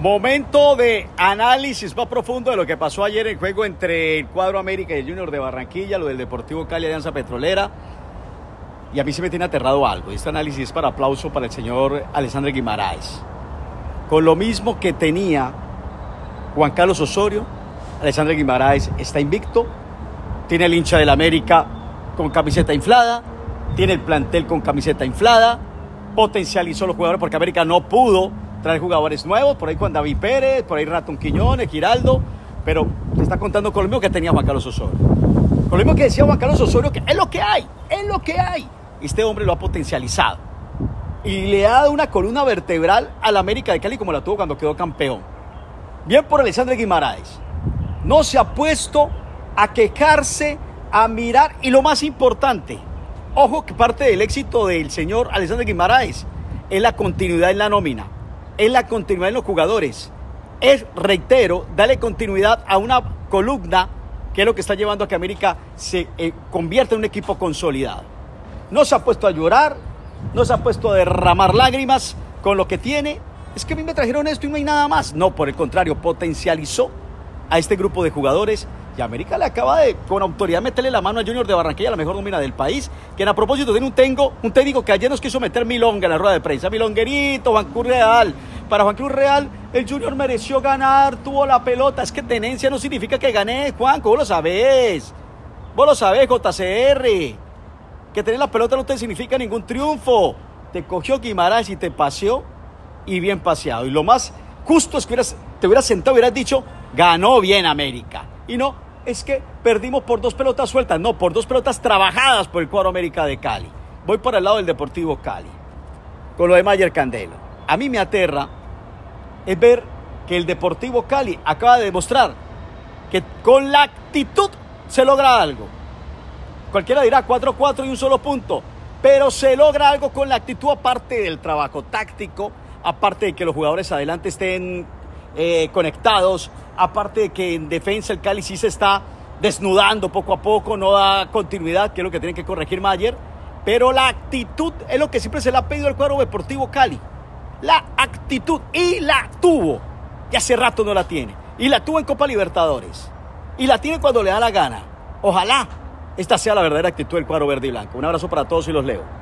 Momento de análisis más profundo de lo que pasó ayer en el juego entre el Cuadro América y el Junior de Barranquilla, lo del Deportivo Cali Alianza Petrolera. Y a mí se me tiene aterrado algo. Este análisis es para aplauso para el señor Alessandro Guimaraes. Con lo mismo que tenía Juan Carlos Osorio, Alessandro Guimaraes está invicto, tiene el hincha del América con camiseta inflada, tiene el plantel con camiseta inflada, potencializó los jugadores porque América no pudo traer jugadores nuevos, por ahí Juan David Pérez, por ahí Ratón Quiñones, Giraldo, pero se está contando con lo mismo que tenía Juan Carlos Osorio. Con lo mismo que decía Juan Carlos Osorio, que es lo que hay, es lo que hay. Este hombre lo ha potencializado. Y le ha dado una columna vertebral al América de Cali como la tuvo cuando quedó campeón. Bien por Alexandre Guimaraes. No se ha puesto a quejarse, a mirar y lo más importante, ojo que parte del éxito del señor Alexandre Guimaraes es la continuidad en la nómina es la continuidad en los jugadores. Es, reitero, darle continuidad a una columna que es lo que está llevando a que América se eh, convierta en un equipo consolidado. No se ha puesto a llorar, no se ha puesto a derramar lágrimas con lo que tiene. Es que a mí me trajeron esto y no hay nada más. No, por el contrario, potencializó a este grupo de jugadores y América le acaba de, con autoridad, meterle la mano a Junior de Barranquilla, la mejor nómina del país, que a propósito tiene un, tengo, un técnico que ayer nos quiso meter milonga en la rueda de prensa. Milonguerito, Juan Cruz Real. Para Juan Cruz Real, el Junior mereció ganar, tuvo la pelota. Es que tenencia no significa que gané, Juan, vos lo sabés. Vos lo sabés, JCR. Que tener la pelota no te significa ningún triunfo. Te cogió Guimaraes y te paseó y bien paseado. Y lo más justo es que te hubieras sentado y hubieras dicho, ganó bien América. Y no, es que perdimos por dos pelotas sueltas, no, por dos pelotas trabajadas por el cuadro América de Cali. Voy por el lado del Deportivo Cali, con lo de Mayer Candelo. A mí me aterra es ver que el Deportivo Cali acaba de demostrar que con la actitud se logra algo. Cualquiera dirá 4-4 y un solo punto, pero se logra algo con la actitud aparte del trabajo táctico, aparte de que los jugadores adelante estén eh, conectados, aparte de que en defensa el Cali sí se está desnudando poco a poco, no da continuidad, que es lo que tiene que corregir Mayer, pero la actitud es lo que siempre se le ha pedido al cuadro deportivo Cali. La actitud, y la tuvo, y hace rato no la tiene, y la tuvo en Copa Libertadores, y la tiene cuando le da la gana. Ojalá esta sea la verdadera actitud del cuadro verde y blanco. Un abrazo para todos y los leo.